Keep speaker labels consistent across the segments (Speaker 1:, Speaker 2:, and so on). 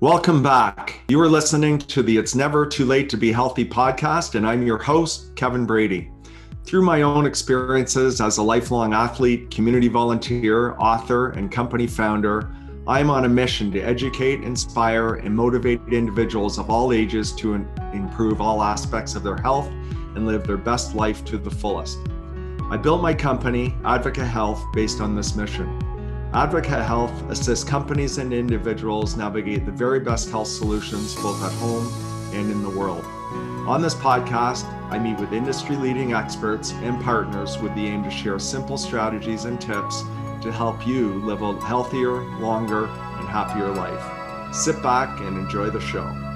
Speaker 1: Welcome back. You are listening to the It's Never Too Late to Be Healthy podcast, and I'm your host, Kevin Brady. Through my own experiences as a lifelong athlete, community volunteer, author, and company founder, I am on a mission to educate, inspire, and motivate individuals of all ages to improve all aspects of their health and live their best life to the fullest. I built my company, Advica Health, based on this mission. Advica Health assists companies and individuals navigate the very best health solutions both at home and in the world. On this podcast, I meet with industry leading experts and partners with the aim to share simple strategies and tips to help you live a healthier, longer, and happier life. Sit back and enjoy the show.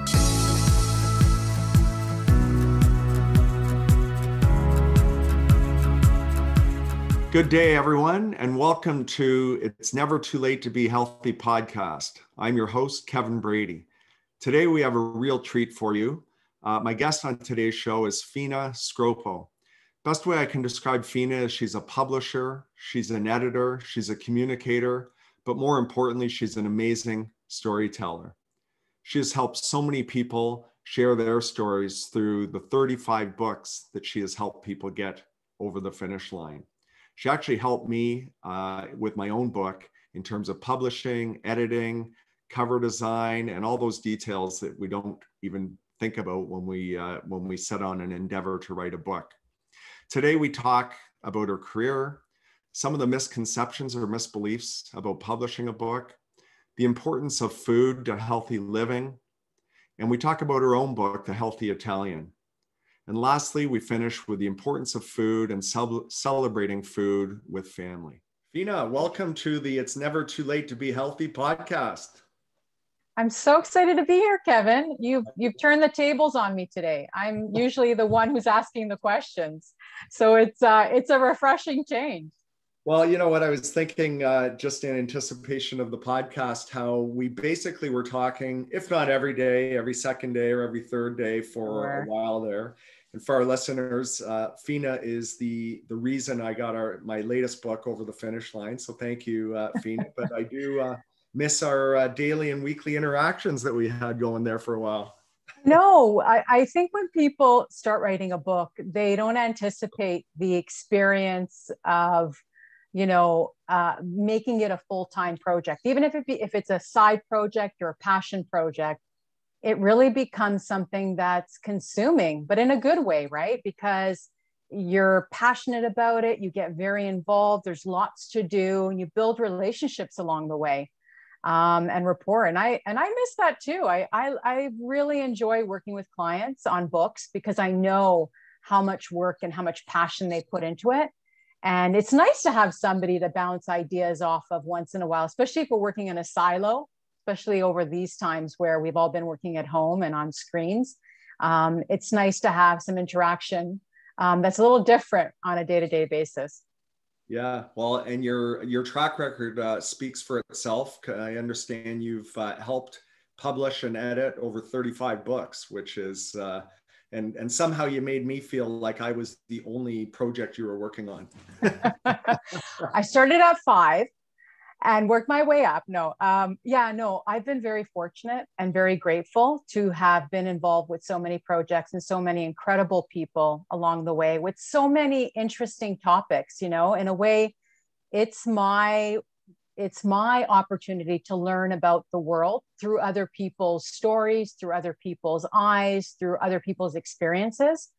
Speaker 1: Good day, everyone, and welcome to It's Never Too Late to Be Healthy podcast. I'm your host, Kevin Brady. Today, we have a real treat for you. Uh, my guest on today's show is Fina Scroppo. Best way I can describe Fina is she's a publisher, she's an editor, she's a communicator, but more importantly, she's an amazing storyteller. She has helped so many people share their stories through the 35 books that she has helped people get over the finish line. She actually helped me uh, with my own book in terms of publishing, editing, cover design, and all those details that we don't even think about when we uh, when we set on an endeavor to write a book. Today we talk about her career, some of the misconceptions or misbeliefs about publishing a book, the importance of food to healthy living, and we talk about her own book, The Healthy Italian. And lastly, we finish with the importance of food and cel- celebrating food with family. Fina, welcome to the It's Never Too Late to Be Healthy podcast.
Speaker 2: I'm so excited to be here, Kevin. You've you've turned the tables on me today. I'm usually the one who's asking the questions, so it's uh, it's a refreshing change.
Speaker 1: Well, you know what I was thinking, uh, just in anticipation of the podcast, how we basically were talking, if not every day, every second day or every third day for sure. a while there. And for our listeners, uh, Fina is the the reason I got our my latest book over the finish line. So thank you, uh, Fina. but I do uh, miss our uh, daily and weekly interactions that we had going there for a while.
Speaker 2: no, I, I think when people start writing a book, they don't anticipate the experience of you know, uh, making it a full-time project, even if it be, if it's a side project or a passion project, it really becomes something that's consuming, but in a good way, right? Because you're passionate about it, you get very involved. There's lots to do, and you build relationships along the way, um, and rapport. And I and I miss that too. I, I I really enjoy working with clients on books because I know how much work and how much passion they put into it and it's nice to have somebody to bounce ideas off of once in a while, especially if we're working in a silo, especially over these times where we've all been working at home and on screens. Um, it's nice to have some interaction um, that's a little different on a day-to-day basis.
Speaker 1: Yeah, well, and your your track record uh, speaks for itself. I understand you've uh, helped publish and edit over 35 books, which is uh, and and somehow you made me feel like I was the only project you were working on.
Speaker 2: I started at five and worked my way up. No, um, yeah, no, I've been very fortunate and very grateful to have been involved with so many projects and so many incredible people along the way with so many interesting topics. You know, in a way, it's my it's my opportunity to learn about the world through other people's stories, through other people's eyes, through other people's experiences.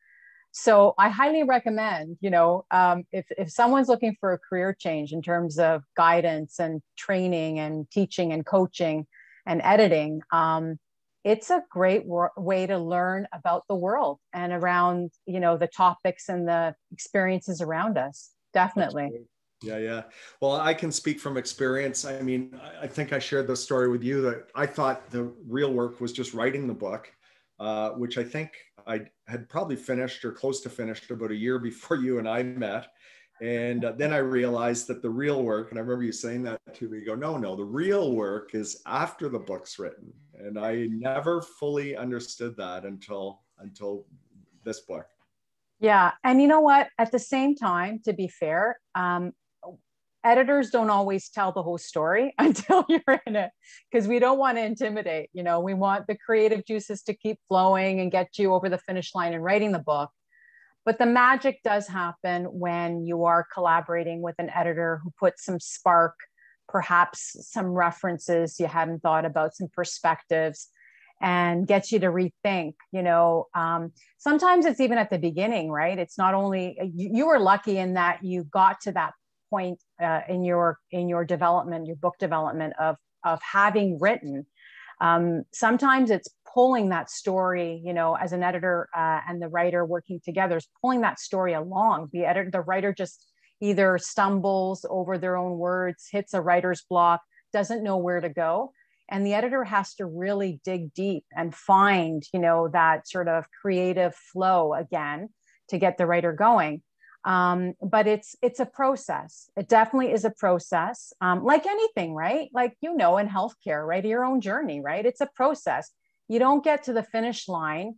Speaker 2: So I highly recommend, you know, um, if, if someone's looking for a career change in terms of guidance and training and teaching and coaching and editing, um, it's a great wor- way to learn about the world and around, you know, the topics and the experiences around us. Definitely.
Speaker 1: Yeah, yeah. Well, I can speak from experience. I mean, I think I shared the story with you that I thought the real work was just writing the book, uh, which I think I had probably finished or close to finished about a year before you and I met. And uh, then I realized that the real work, and I remember you saying that to me, go, no, no, the real work is after the book's written. And I never fully understood that until until this book.
Speaker 2: Yeah. And you know what? At the same time, to be fair, um, editors don't always tell the whole story until you're in it because we don't want to intimidate you know? We want the creative juices to keep flowing and get you over the finish line and writing the book. But the magic does happen when you are collaborating with an editor who puts some spark perhaps some references you hadn't thought about some perspectives and gets you to rethink you know? Um, sometimes it's even at the beginning right? It's not only you, you were lucky in that you got to that point uh, in your in your development your book development of of having written um, sometimes it's pulling that story you know as an editor uh, and the writer working together is pulling that story along. The editor the writer just either stumbles over their own words hits a writer's block doesn't know where to go and the editor has to really dig deep and find you know that sort of creative flow again to get the writer going um, but it's it's a process. It definitely is a process. Um, like anything right? Like you know in healthcare right? Your own journey right? It's a process. You don't get to the finish line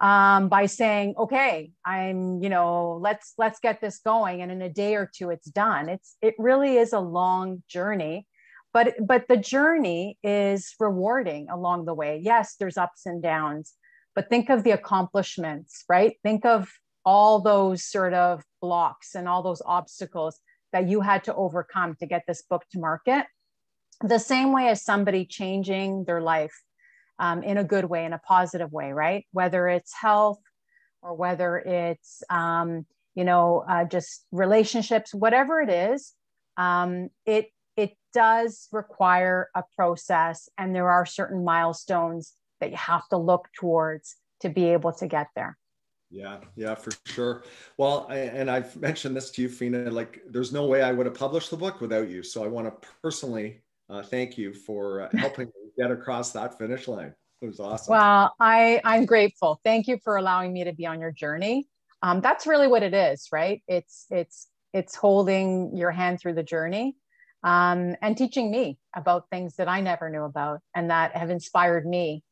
Speaker 2: um, by saying okay i'm you know let's let's get this going and in a day or two it's done. It's it really is a long journey but but the journey is rewarding along the way. Yes there's ups and downs but think of the accomplishments right? Think of all those sort of blocks and all those obstacles that you had to overcome to get this book to market. The same way as somebody changing their life um, in a good way in a positive way right? Whether it's health or whether it's um, you know uh, just relationships whatever it is um, it it does require a process and there are certain milestones that you have to look towards to be able to get there
Speaker 1: yeah yeah for sure. Well I, and i've mentioned this to you fina like there's no way i would have published the book without you. So i want to personally uh, thank you for uh, helping me get across that finish line. It was awesome.
Speaker 2: Well i i'm grateful. Thank you for allowing me to be on your journey. Um, that's really what it is right? It's it's it's holding your hand through the journey um, and teaching me about things that I never knew about and that have inspired me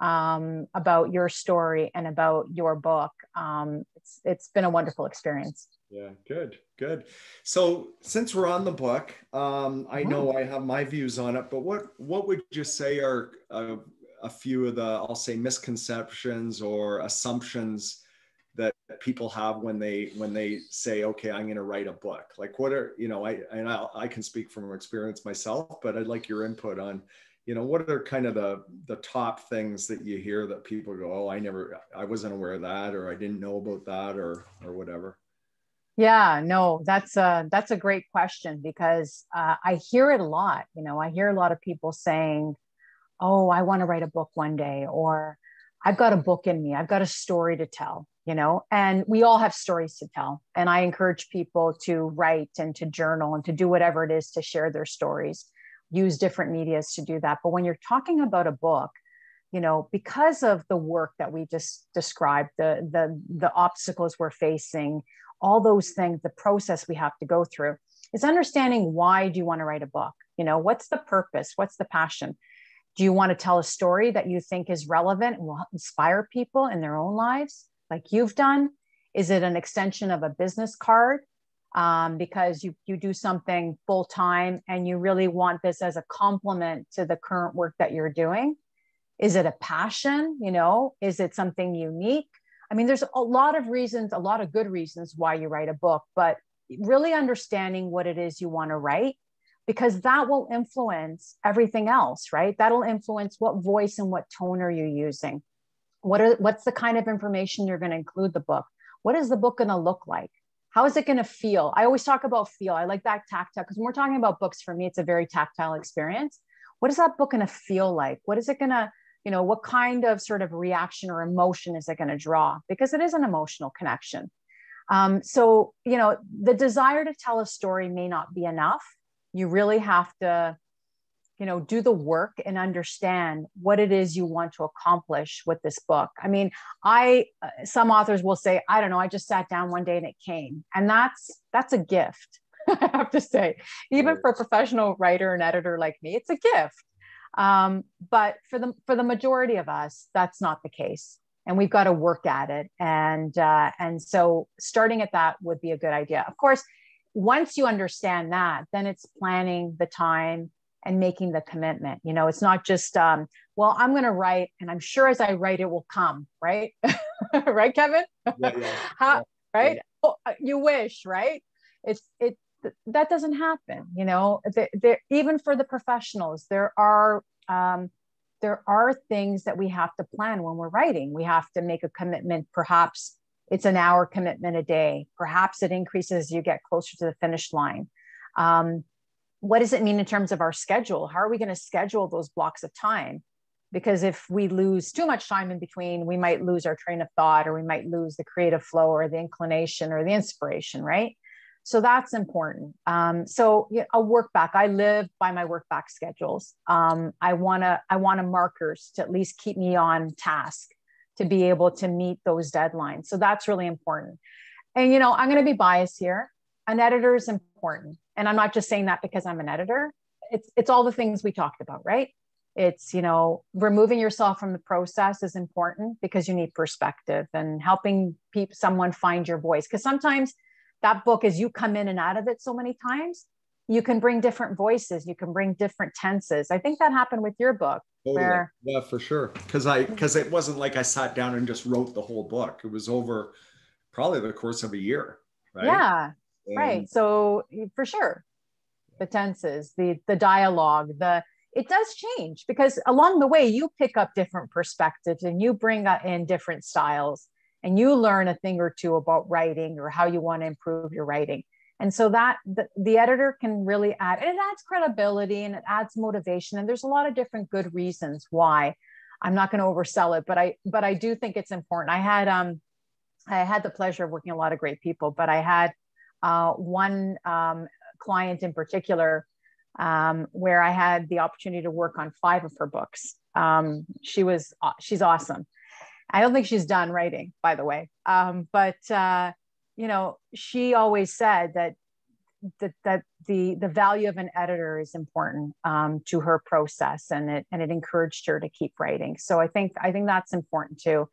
Speaker 2: um, about your story and about your book. Um, it's it's been a wonderful experience.
Speaker 1: Yeah, good, good. So since we're on the book, um, I know I have my views on it, but what what would you say are uh, a few of the I'll say misconceptions or assumptions that people have when they when they say okay i'm going to write a book like what are you know i and I, I can speak from experience myself but i'd like your input on you know what are kind of the the top things that you hear that people go oh i never i wasn't aware of that or i didn't know about that or or whatever?
Speaker 2: Yeah no that's a that's a great question because uh, i hear it a lot you know i hear a lot of people saying oh i want to write a book one day or i've got a book in me i've got a story to tell you know and we all have stories to tell and i encourage people to write and to journal and to do whatever it is to share their stories use different medias to do that but when you're talking about a book you know because of the work that we just described the the the obstacles we're facing all those things the process we have to go through is understanding why do you want to write a book you know what's the purpose what's the passion do you want to tell a story that you think is relevant and will inspire people in their own lives like you've done? Is it an extension of a business card? Um, because you, you do something full time and you really want this as a complement to the current work that you're doing? Is it a passion? You know, is it something unique? I mean, there's a lot of reasons, a lot of good reasons why you write a book, but really understanding what it is you want to write because that will influence everything else, right? That'll influence what voice and what tone are you using what are what's the kind of information you're going to include the book what is the book going to look like how is it going to feel? I always talk about feel. I like that tactile because when we're talking about books for me it's a very tactile experience. What is that book going to feel like? What is it going to you know what kind of sort of reaction or emotion is it going to draw? Because it is an emotional connection. Um, so you know the desire to tell a story may not be enough. You really have to you know do the work and understand what it is you want to accomplish with this book. I mean i uh, some authors will say i don't know i just sat down one day and it came. And that's that's a gift i have to say. Even for a professional writer and editor like me it's a gift. Um, but for the for the majority of us that's not the case. And we've got to work at it. And uh, and so starting at that would be a good idea. Of course once you understand that, then it's planning the time and making the commitment. You know, it's not just, um, well, I'm going to write, and I'm sure as I write, it will come, right? right, Kevin? Yeah, yeah, How, yeah. Right? Oh, uh, you wish, right? It's it that doesn't happen. You know, there, there even for the professionals, there are um, there are things that we have to plan when we're writing. We have to make a commitment, perhaps it's an hour commitment a day. Perhaps it increases as you get closer to the finish line. Um, what does it mean in terms of our schedule? How are we going to schedule those blocks of time? Because if we lose too much time in between, we might lose our train of thought or we might lose the creative flow or the inclination or the inspiration, right? So that's important. Um, so you know, a work back. I live by my work back schedules. Um, I wanna I want a markers to at least keep me on task to be able to meet those deadlines. So that's really important. And you know, I'm going to be biased here. An editor is important, and I'm not just saying that because I'm an editor. It's it's all the things we talked about, right? It's you know, removing yourself from the process is important because you need perspective and helping people someone find your voice. Because sometimes that book, as you come in and out of it so many times, you can bring different voices, you can bring different tenses. I think that happened with your book Totally. Where,
Speaker 1: yeah, for sure. Because I because it wasn't like I sat down and just wrote the whole book. It was over probably the course of a year. Right?
Speaker 2: Yeah. And, right. So for sure, the tenses, the the dialogue, the it does change because along the way you pick up different perspectives and you bring in different styles and you learn a thing or two about writing or how you want to improve your writing. And so that the, the editor can really add and it adds credibility and it adds motivation and there's a lot of different good reasons why. I'm not going to oversell it but i but i do think it's important. I had um i had the pleasure of working a lot of great people but i had uh, one um, client in particular um, where i had the opportunity to work on five of her books um, she was uh, she's awesome i don't think she's done writing by the way um, but uh, you know, she always said that that, that the the value of an editor is important um, to her process, and it and it encouraged her to keep writing. So I think I think that's important too.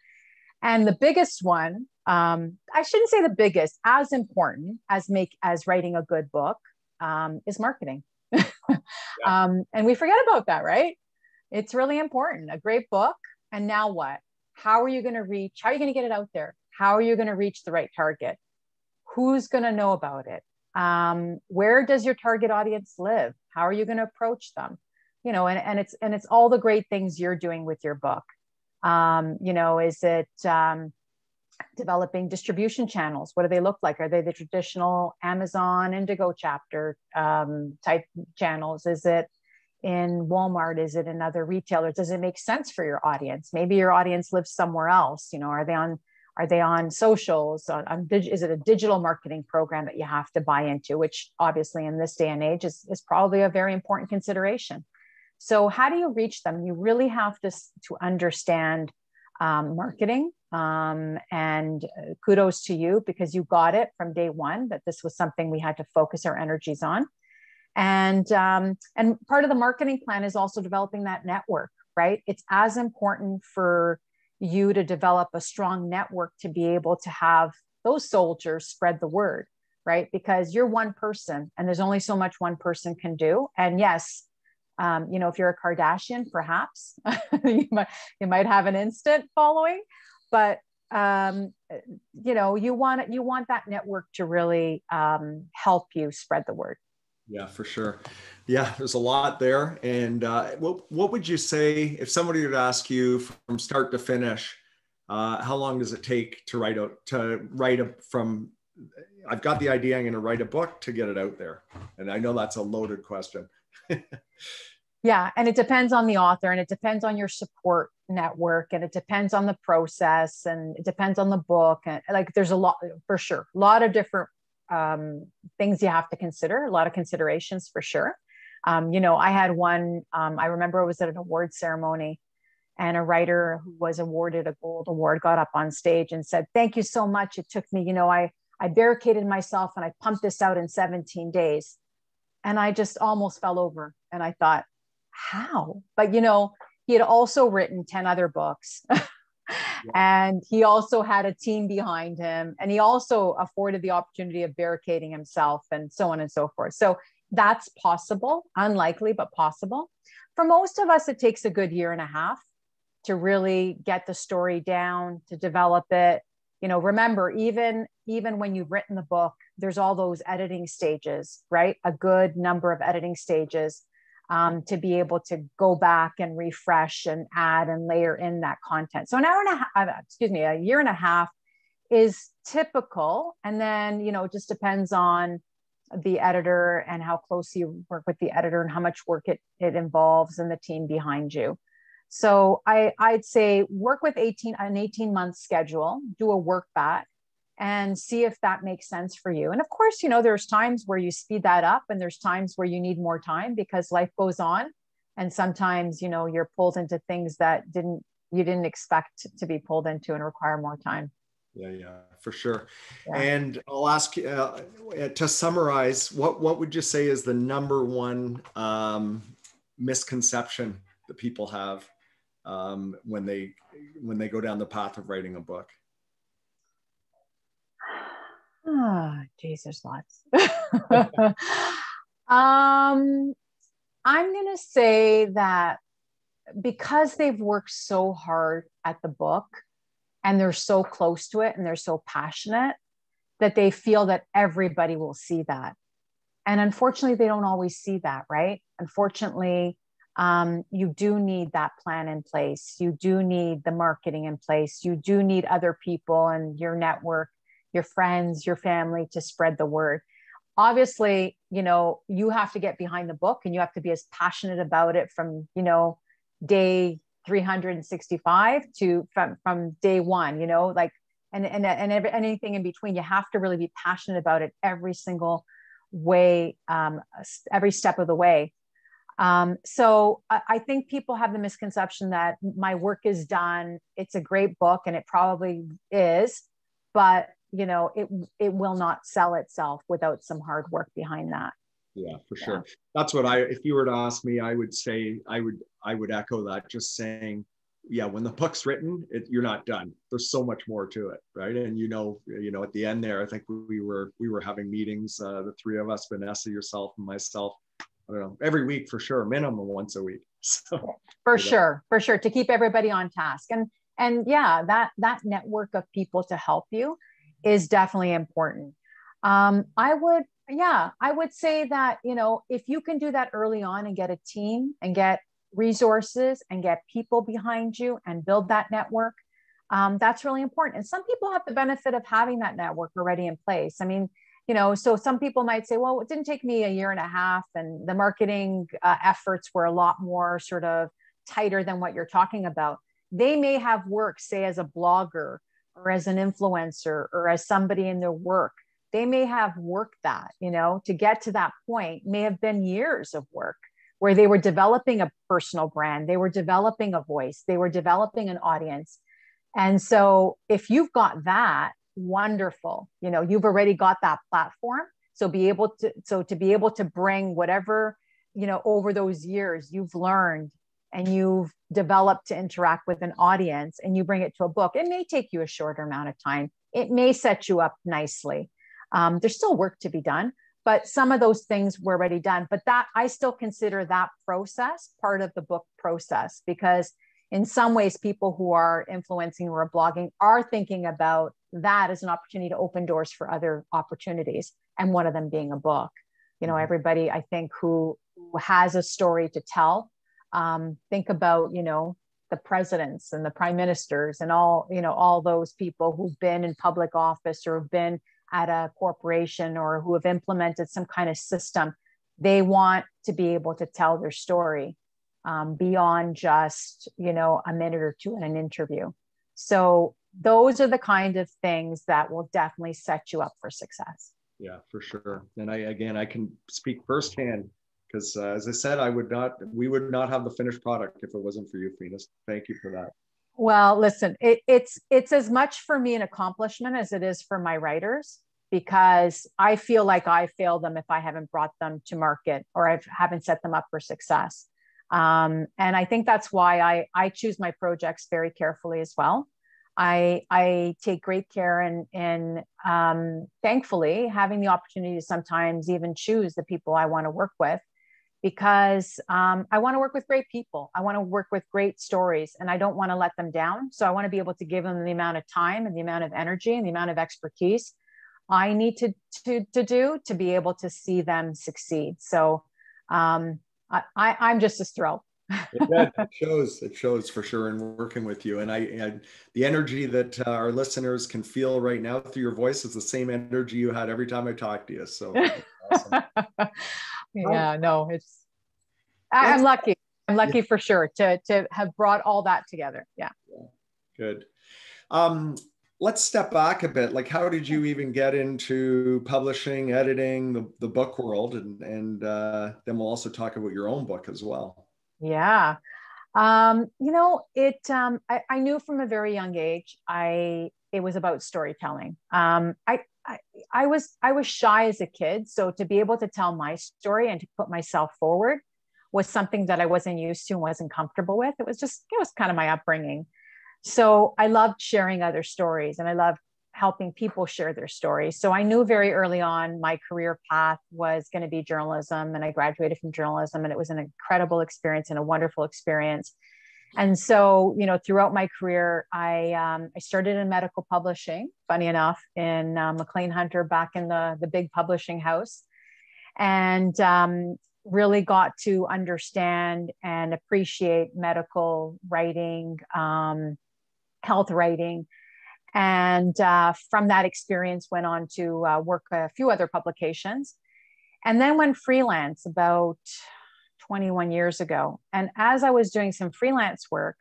Speaker 2: And the biggest one, um, I shouldn't say the biggest, as important as make as writing a good book um, is marketing. yeah. um, and we forget about that, right? It's really important. A great book, and now what? How are you going to reach? How are you going to get it out there? How are you going to reach the right target? who's going to know about it um, where does your target audience live how are you going to approach them you know and, and it's and it's all the great things you're doing with your book um, you know is it um, developing distribution channels what do they look like are they the traditional amazon indigo chapter um, type channels is it in walmart is it in other retailers does it make sense for your audience maybe your audience lives somewhere else you know are they on are they on socials? On, on is it a digital marketing program that you have to buy into, which obviously in this day and age is, is probably a very important consideration. So how do you reach them? You really have to, to understand um, marketing. Um, and uh, kudos to you because you got it from day one that this was something we had to focus our energies on. And um, and part of the marketing plan is also developing that network, right? It's as important for you to develop a strong network to be able to have those soldiers spread the word right because you're one person and there's only so much one person can do and yes um, you know if you're a kardashian perhaps you, might, you might have an instant following but um, you know you want you want that network to really um, help you spread the word
Speaker 1: yeah, for sure. Yeah, there's a lot there. And uh, what what would you say if somebody would ask you from start to finish? Uh, how long does it take to write out to write a from? I've got the idea. I'm going to write a book to get it out there, and I know that's a loaded question.
Speaker 2: yeah, and it depends on the author, and it depends on your support network, and it depends on the process, and it depends on the book, and like there's a lot for sure, a lot of different um, things you have to consider, a lot of considerations for sure. Um, you know, I had one, um, I remember it was at an award ceremony and a writer who was awarded a gold award got up on stage and said, Thank you so much. It took me, you know, I, I barricaded myself and I pumped this out in 17 days. And I just almost fell over. And I thought, How? But, you know, he had also written 10 other books. and he also had a team behind him and he also afforded the opportunity of barricading himself and so on and so forth. So that's possible unlikely but possible. For most of us it takes a good year and a half to really get the story down to develop it. You know remember even even when you've written the book there's all those editing stages right? A good number of editing stages um, to be able to go back and refresh and add and layer in that content. So an hour and a half uh, excuse me a year and a half is typical. And then you know it just depends on the editor and how close you work with the editor and how much work it, it involves and the team behind you. So I, I'd say work with 18 an 18 month schedule, do a work back and see if that makes sense for you. And of course, you know, there's times where you speed that up and there's times where you need more time because life goes on. And sometimes, you know, you're pulled into things that didn't you didn't expect to be pulled into and require more time.
Speaker 1: Yeah, yeah, for sure. Yeah. And I'll ask uh, to summarize, what what would you say is the number one um, misconception that people have um, when they when they go down the path of writing a book?
Speaker 2: Ah, Jesus, lots. um, I'm gonna say that because they've worked so hard at the book and they're so close to it and they're so passionate that they feel that everybody will see that. And unfortunately, they don't always see that, right? Unfortunately, um, you do need that plan in place. You do need the marketing in place. You do need other people and your network, your friends, your family to spread the word. Obviously, you know, you have to get behind the book and you have to be as passionate about it from, you know, day 365 to from, from day one, you know, like, and, and, and every, anything in between, you have to really be passionate about it every single way, um, every step of the way um, so I, I, think people have the misconception that my work is done. It's a great book, and it probably is, but you know, it it will not sell itself without some hard work behind that.
Speaker 1: Yeah, for sure. That's what I. If you were to ask me, I would say I would I would echo that. Just saying, yeah, when the book's written, it, you're not done. There's so much more to it, right? And you know, you know, at the end there, I think we were we were having meetings, uh, the three of us, Vanessa, yourself, and myself I don't know, every week for sure, minimum once a week. So,
Speaker 2: for sure, for sure, to keep everybody on task. And and yeah, that that network of people to help you is definitely important. Um, I would, yeah, I would say that you know if you can do that early on and get a team and get resources and get people behind you and build that network, um, that's really important. And some people have the benefit of having that network already in place. I mean, you know so some people might say well it didn't take me a year and a half and the marketing uh, efforts were a lot more sort of tighter than what you're talking about they may have worked, say as a blogger or as an influencer or as somebody in their work they may have worked that you know to get to that point may have been years of work where they were developing a personal brand they were developing a voice they were developing an audience. And so if you've got that wonderful. You know you've already got that platform. So be able to so to be able to bring whatever you know over those years you've learned and you've developed to interact with an audience and you bring it to a book it may take you a shorter amount of time. It may set you up nicely. Um, there's still work to be done but some of those things were already done. But that i still consider that process part of the book process because in some ways people who are influencing or blogging are thinking about that as an opportunity to open doors for other opportunities and one of them being a book. You know mm-hmm. everybody i think who, who has a story to tell um, think about you know the presidents and the prime ministers and all you know all those people who've been in public office or have been at a corporation or who have implemented some kind of system. They want to be able to tell their story um, beyond just you know a minute or two in an interview. So those are the kind of things that will definitely set you up for success.
Speaker 1: Yeah for sure. And i again i can speak firsthand because uh, as i said i would not we would not have the finished product if it wasn't for you Fina. thank you for that
Speaker 2: well listen it, it's it's as much for me an accomplishment as it is for my writers because i feel like i fail them if i haven't brought them to market or i haven't set them up for success um, and I think that's why I, I choose my projects very carefully as well. I I take great care in in um, thankfully having the opportunity to sometimes even choose the people I want to work with because um, I want to work with great people. I want to work with great stories and I don't want to let them down. So I want to be able to give them the amount of time and the amount of energy and the amount of expertise I need to, to, to do to be able to see them succeed. So um, I, I, I'm just as thrilled
Speaker 1: it, it, shows it shows for sure in working with you and I, I the energy that uh, our listeners can feel right now through your voice is the same energy you had every time i talked to you so awesome.
Speaker 2: yeah no it's I, i'm lucky. I'm lucky for sure to to have brought all that together. Yeah, yeah.
Speaker 1: good. Um let's step back a bit. Like how did you even get into publishing editing the, the book world? And and uh, then we'll also talk about your own book as well.
Speaker 2: Yeah. Um, you know, it um, I, I, knew from a very young age I it was about storytelling. Um, I, I was I was shy as a kid, so to be able to tell my story and to put myself forward was something that I wasn't used to and wasn't comfortable with. It was just it was kind of my upbringing. So I loved sharing other stories and I loved helping people share their stories. So I knew very early on my career path was going to be journalism, and I graduated from journalism, and it was an incredible experience and a wonderful experience. And so, you know, throughout my career, I um, I started in medical publishing. Funny enough, in uh, Maclean Hunter, back in the the big publishing house, and um, really got to understand and appreciate medical writing, um, health writing, and uh, from that experience went on to uh, work a few other publications and then went freelance about 21 years ago. And as i was doing some freelance work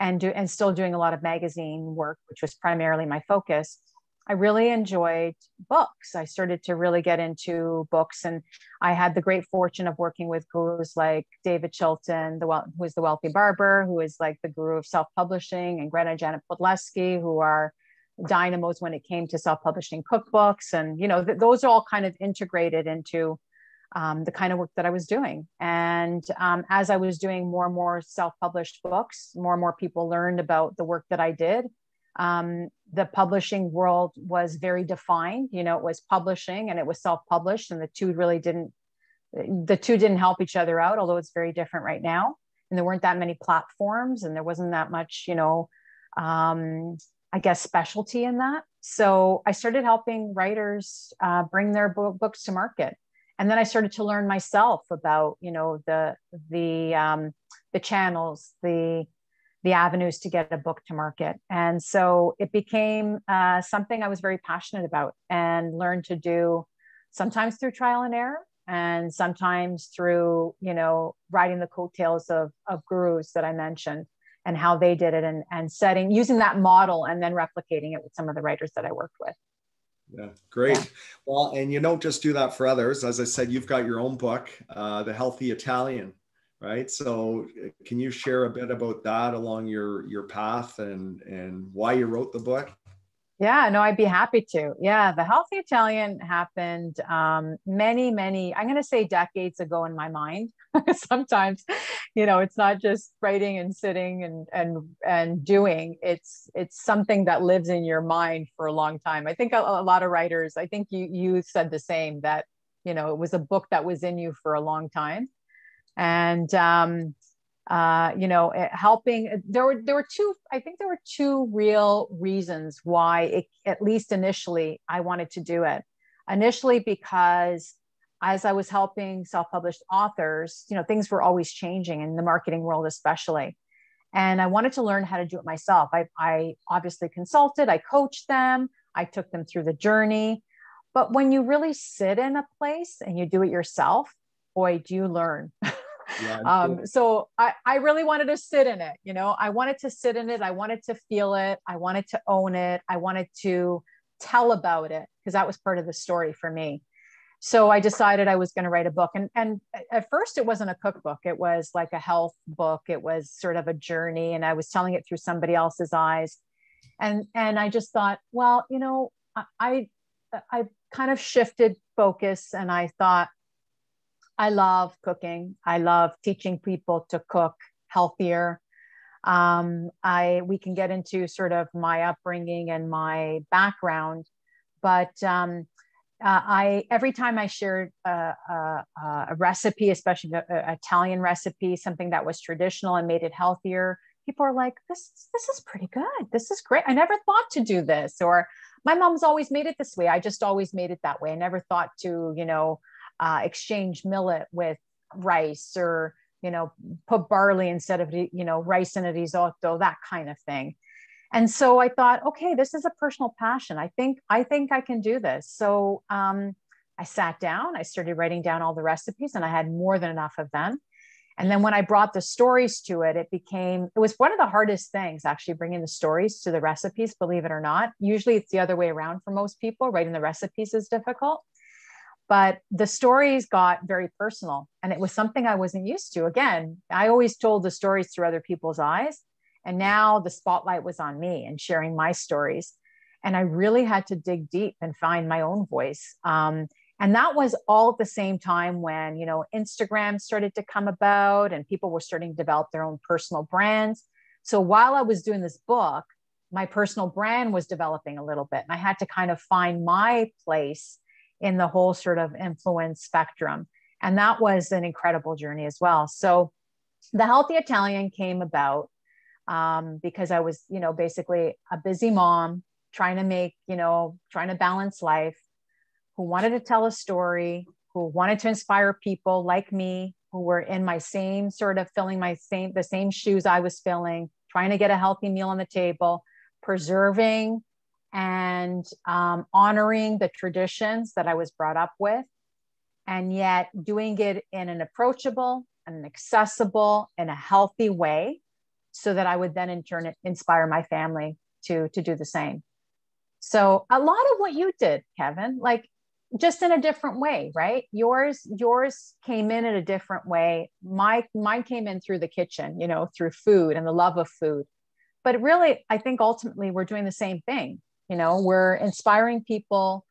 Speaker 2: and do and still doing a lot of magazine work which was primarily my focus i really enjoyed books. I started to really get into books and i had the great fortune of working with gurus like david chilton the who is the wealthy barber who is like the guru of self-publishing and greta janet podleski who are dynamos when it came to self-publishing cookbooks. And you know th- those are all kind of integrated into um, the kind of work that i was doing. And um, as i was doing more and more self-published books more and more people learned about the work that i did um, the publishing world was very defined. You know it was publishing and it was self-published and the two really didn't the two didn't help each other out although it's very different right now. And there weren't that many platforms and there wasn't that much you know um, I guess, specialty in that. So I started helping writers uh, bring their bo- books to market, and then I started to learn myself about, you know, the the um, the channels, the the avenues to get a book to market, and so it became uh, something I was very passionate about and learned to do, sometimes through trial and error, and sometimes through, you know, riding the coattails of of gurus that I mentioned and how they did it and, and setting using that model and then replicating it with some of the writers that I worked with.
Speaker 1: Yeah, great. Yeah. Well, and you don't just do that for others. As I said, you've got your own book, uh, The Healthy Italian, right? So, uh, can you share a bit about that along your your path and and why you wrote the book?
Speaker 2: Yeah, no, I'd be happy to. Yeah, the Healthy Italian happened um, many, many, I'm going to say decades ago in my mind. Sometimes, you know, it's not just writing and sitting and and and doing. It's it's something that lives in your mind for a long time. I think a, a lot of writers. I think you you said the same that you know it was a book that was in you for a long time, and um, uh, you know, eh, helping. Eh, there were there were two. I think there were two real reasons why, it, at least initially, I wanted to do it. Initially, because as I was helping self-published authors, you know, things were always changing in the marketing world, especially. And I wanted to learn how to do it myself. I, I obviously consulted, I coached them, I took them through the journey. But when you really sit in a place and you do it yourself, boy, do you learn. Yeah, um, so I, I really wanted to sit in it. You know, I wanted to sit in it. I wanted to feel it. I wanted to own it. I wanted to tell about it because that was part of the story for me. So I decided I was going to write a book. And, and at first, it wasn't a cookbook, it was like a health book. It was sort of a journey, and I was telling it through somebody else's eyes. And, and I just thought, well, you know, I, I kind of shifted focus and I thought, I love cooking. I love teaching people to cook healthier. Um, I we can get into sort of my upbringing and my background, but um, uh, I every time I shared a, a, a recipe, especially an Italian recipe, something that was traditional and made it healthier, people are like, "This this is pretty good. This is great. I never thought to do this." Or my mom's always made it this way. I just always made it that way. I never thought to, you know, uh, exchange millet with rice or you know put barley instead of you know rice in a risotto, that kind of thing. And so i thought okay this is a personal passion. I think i think i can do this. So um, i sat down i started writing down all the recipes and i had more than enough of them. And then when i brought the stories to it it became it was one of the hardest things actually bringing the stories to the recipes believe it or not. Usually it's the other way around for most people. Writing the recipes is difficult but the stories got very personal and it was something i wasn't used to again i always told the stories through other people's eyes and now the spotlight was on me and sharing my stories. And I really had to dig deep and find my own voice. Um, and that was all at the same time when, you know, Instagram started to come about and people were starting to develop their own personal brands. So while I was doing this book, my personal brand was developing a little bit. And I had to kind of find my place in the whole sort of influence spectrum. And that was an incredible journey as well. So the Healthy Italian came about um, because I was, you know, basically a busy mom trying to make, you know, trying to balance life, who wanted to tell a story, who wanted to inspire people like me, who were in my same sort of filling my same, the same shoes I was filling, trying to get a healthy meal on the table, preserving and um, honoring the traditions that I was brought up with, and yet doing it in an approachable and accessible and a healthy way so that I would then in turn inspire my family to to do the same. So a lot of what you did, Kevin, like just in a different way, right? Yours yours came in in a different way. My mine came in through the kitchen, you know, through food and the love of food. But really, I think ultimately we're doing the same thing. You know, we're inspiring people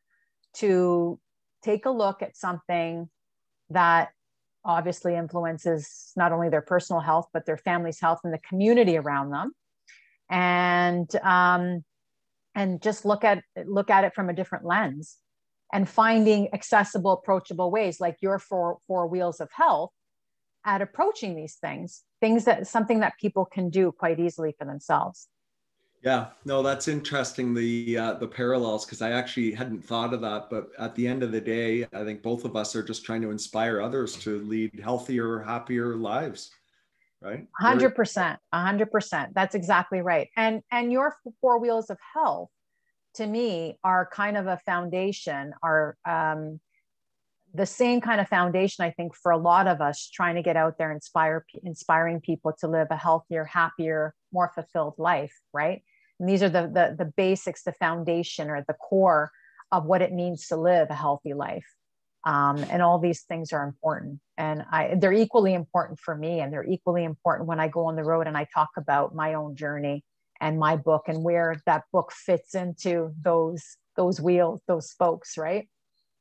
Speaker 2: to take a look at something that obviously influences not only their personal health but their family's health and the community around them. And um, and just look at look at it from a different lens and finding accessible approachable ways like your four four wheels of health at approaching these things things that something that people can do quite easily for themselves
Speaker 1: yeah, no, that's interesting. The uh, the parallels because I actually hadn't thought of that. But at the end of the day, I think both of us are just trying to inspire others to lead healthier, happier lives. Right.
Speaker 2: Hundred percent. hundred percent. That's exactly right. And and your four wheels of health, to me, are kind of a foundation. Are um, the same kind of foundation I think for a lot of us trying to get out there, inspire inspiring people to live a healthier, happier, more fulfilled life, right? And these are the, the, the basics, the foundation or the core of what it means to live a healthy life. Um, and all these things are important and I, they're equally important for me and they're equally important when i go on the road and i talk about my own journey and my book and where that book fits into those those wheels those spokes right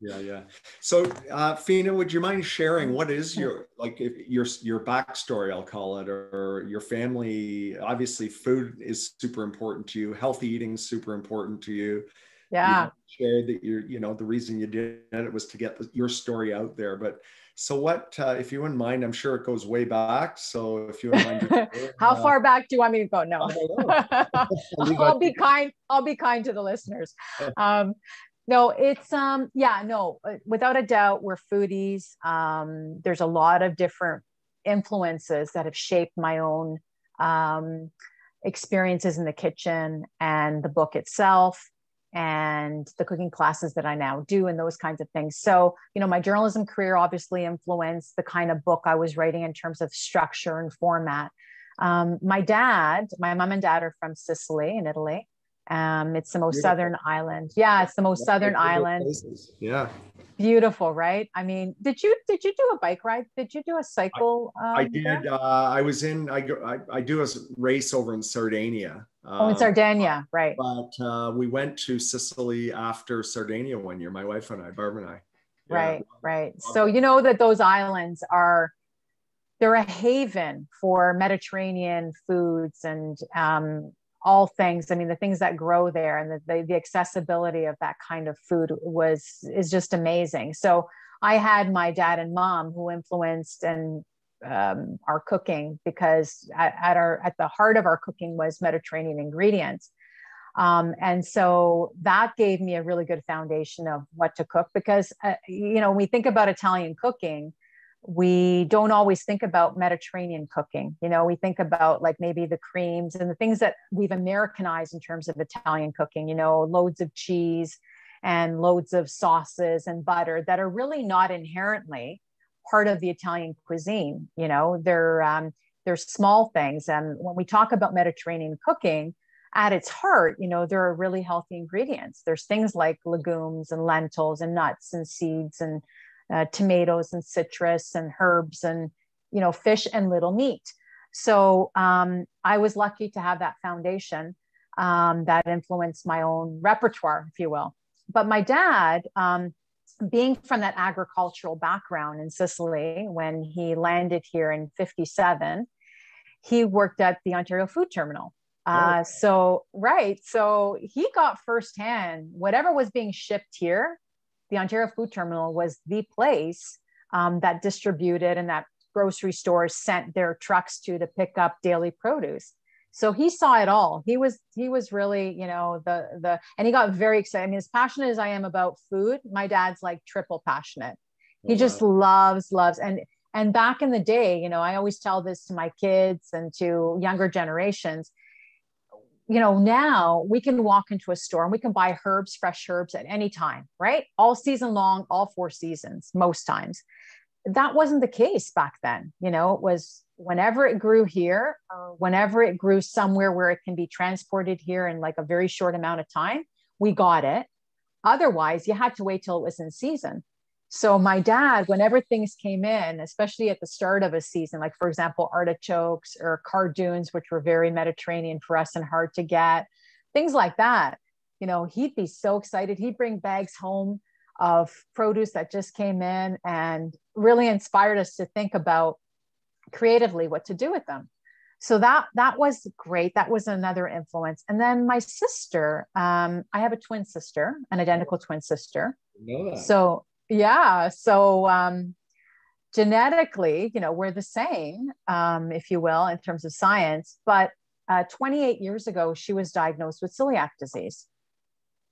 Speaker 1: yeah yeah. So uh fina would you mind sharing what is your like if your your backstory i'll call it or your family? Obviously food is super important to you. Healthy eating is super important to you.
Speaker 2: Yeah.
Speaker 1: you shared that you're you know the reason you did it was to get the, your story out there. But so what uh, if you wouldn't mind i'm sure it goes way back. So if you wouldn't mind
Speaker 2: how uh, far back do you want me to go? No. I'll be kind i'll be kind to the listeners. um, no it's um yeah no uh, without a doubt we're foodies um there's a lot of different influences that have shaped my own um experiences in the kitchen and the book itself and the cooking classes that I now do and those kinds of things. So, you know, my journalism career obviously influenced the kind of book I was writing in terms of structure and format. Um, my dad, my mom and dad are from Sicily in Italy. Um, it's the most Beautiful. southern island. Yeah, it's the most That's southern island. Places.
Speaker 1: Yeah.
Speaker 2: Beautiful, right? I mean, did you did you do a bike ride? Did you do a cycle?
Speaker 1: I, um, I did. Uh, I was in. I, go, I I do a race over in Sardinia.
Speaker 2: oh, in um, Sardinia, right?
Speaker 1: But uh, we went to Sicily after Sardinia one year. My wife and I, Barbara and I.
Speaker 2: Yeah. Right, right. So you know that those islands are they're a haven for Mediterranean foods and um, all things. I mean, the things that grow there and the, the, the accessibility of that kind of food was is just amazing. So I had my dad and mom who influenced and um, our cooking because at, at, our at the heart of our cooking was Mediterranean ingredients. Um, and so that gave me a really good foundation of what to cook because uh, you know when we think about Italian cooking, we don't always think about Mediterranean cooking. You know, we think about like maybe the creams and the things that we've Americanized in terms of Italian cooking, you know, loads of cheese and loads of sauces and butter that are really not inherently part of the Italian cuisine. You know, they're, um, they're small things. And when we talk about Mediterranean cooking, at its heart, you know, there are really healthy ingredients. There's things like legumes and lentils and nuts and seeds and uh, tomatoes and citrus and herbs and you know fish and little meat. So um, i was lucky to have that foundation um, that influenced my own repertoire if you will. But my dad um, being from that agricultural background in sicily when he landed here in 57 he worked at the ontario food terminal. Uh, so right so he got firsthand whatever was being shipped here the Ontario Food Terminal was the place um, that distributed and that grocery stores sent their trucks to to pick up daily produce. So he saw it all. He was he was really you know the the and he got very excited. I mean, as passionate as I am about food, my dad's like triple passionate. He oh, just loves loves and and back in the day, you know, I always tell this to my kids and to younger generations you know, now we can walk into a store and we can buy herbs, fresh herbs at any time, right? All season long, all four seasons, most times. That wasn't the case back then. You know, it was whenever it grew here, or whenever it grew somewhere where it can be transported here in like a very short amount of time, we got it. Otherwise, you had to wait till it was in season. So my dad, whenever things came in, especially at the start of a season, like for example, artichokes or cardoons, which were very Mediterranean for us and hard to get, things like that, you know, he'd be so excited. He'd bring bags home of produce that just came in and really inspired us to think about creatively what to do with them. So that that was great. That was another influence. And then my sister, um, I have a twin sister, an identical twin sister. So yeah. So um, genetically you know we're the same um, if you will in terms of science but uh, 28 years ago she was diagnosed with celiac disease.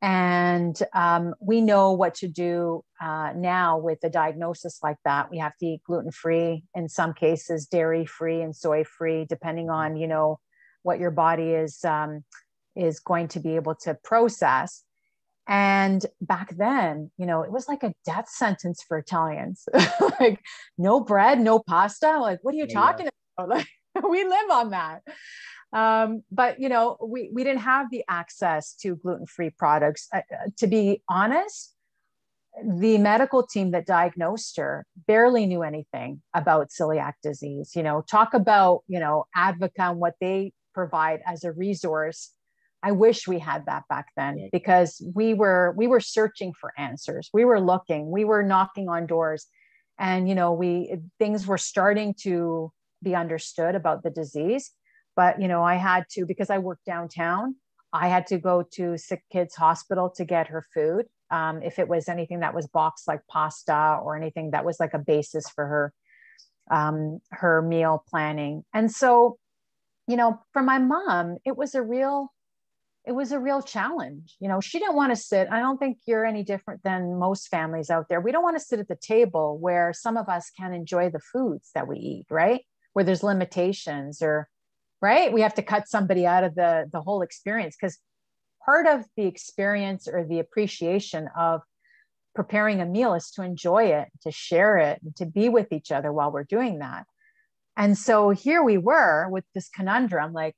Speaker 2: And um, we know what to do uh, now with a diagnosis like that. We have to eat gluten-free in some cases dairy-free and soy-free depending on you know what your body is um, is going to be able to process and back then, you know, it was like a death sentence for Italians. like no bread, no pasta. Like, what are you yeah. talking about? Like, we live on that. Um, but you know, we we didn't have the access to gluten-free products. Uh, uh, to be honest, the medical team that diagnosed her barely knew anything about celiac disease. You know, talk about you know Advica and what they provide as a resource I wish we had that back then because we were we were searching for answers. We were looking, we were knocking on doors and you know, we things were starting to be understood about the disease, but you know, I had to because I worked downtown, I had to go to Sick Kids Hospital to get her food. Um, if it was anything that was boxed like pasta or anything that was like a basis for her um, her meal planning. And so, you know, for my mom, it was a real it was a real challenge. You know, she didn't want to sit. I don't think you're any different than most families out there. We don't want to sit at the table where some of us can enjoy the foods that we eat, right? Where there's limitations or right? We have to cut somebody out of the the whole experience because part of the experience or the appreciation of preparing a meal is to enjoy it, to share it, and to be with each other while we're doing that. And so here we were with this conundrum like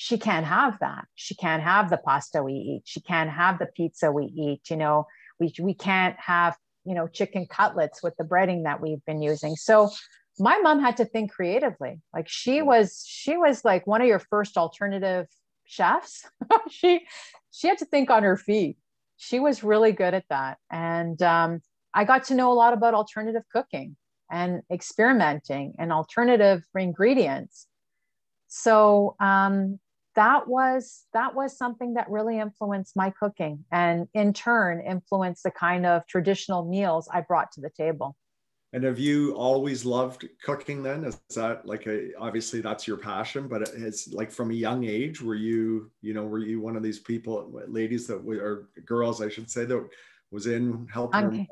Speaker 2: she can't have that. She can't have the pasta we eat. She can't have the pizza we eat. You know, we, we can't have, you know, chicken cutlets with the breading that we've been using. So my mom had to think creatively. Like she was, she was like one of your first alternative chefs. she, she had to think on her feet. She was really good at that. And um, I got to know a lot about alternative cooking. and experimenting and alternative ingredients. So um, that was that was something that really influenced my cooking and in turn influenced the kind of traditional meals I brought to the table.
Speaker 1: And have you always loved cooking then? Is that like a obviously that's your passion, but it's like from a young age, were you, you know, were you one of these people, ladies that were, or girls, I should say, that was in helping okay.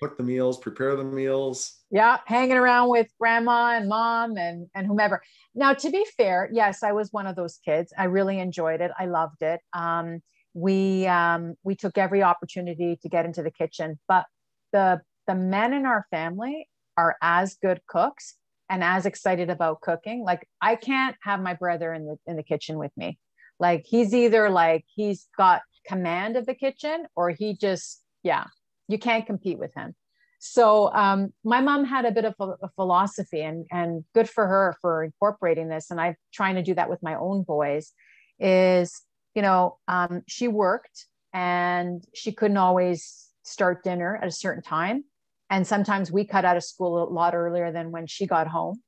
Speaker 1: Cook the meals, prepare the meals?
Speaker 2: Yeah, hanging around with grandma and mom and, and whomever. Now, to be fair, yes, I was one of those kids. I really enjoyed it. I loved it. Um, we um, we took every opportunity to get into the kitchen, but the the men in our family are as good cooks and as excited about cooking. Like I can't have my brother in the in the kitchen with me. Like he's either like he's got command of the kitchen or he just yeah, you can't compete with him. So um, my mom had a bit of a, a, philosophy, and and good for her for incorporating this. And I'm trying to do that with my own boys. Is you know um, she worked and she couldn't always start dinner at a certain time and sometimes we cut out of school a lot earlier than when she got home.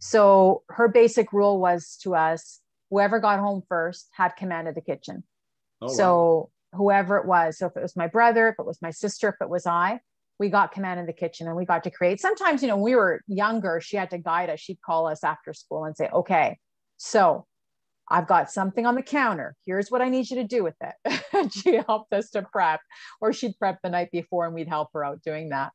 Speaker 2: So her basic rule was to us whoever got home first had command of the kitchen. Oh, so wow. Whoever it was, so if it was my brother, if it was my sister, if it was I, we got command of the kitchen and we got to create. Sometimes, you know, we were younger, she had to guide us. She'd call us after school and say, okay, so I've got something on the counter. Here's what I need you to do with it. she helped us to prep, or she'd prep the night before and we'd help her out doing that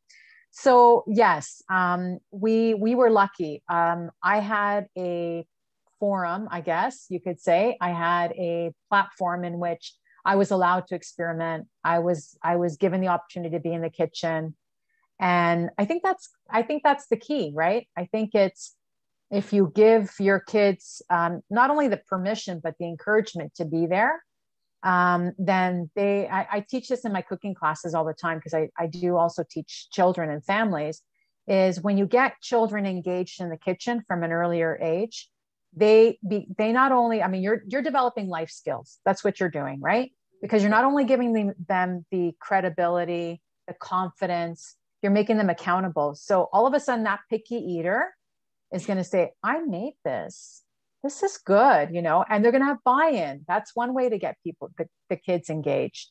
Speaker 2: so yes um, we we were lucky um, i had a forum i guess you could say i had a platform in which i was allowed to experiment. I was i was given the opportunity to be in the kitchen. And i think that's i think that's the key right? I think it's if you give your kids um, not only the permission but the encouragement to be there um, then they I, I, teach this in my cooking classes all the time because I, I do also teach children and families is when you get children engaged in the kitchen from an earlier age they be they not only i mean you're you're developing life skills that's what you're doing right because you're not only giving them, them the credibility the confidence you're making them accountable so all of a sudden that picky eater is going to say i made this this is good, you know, and they're going to have buy-in. That's one way to get people, the, the kids engaged,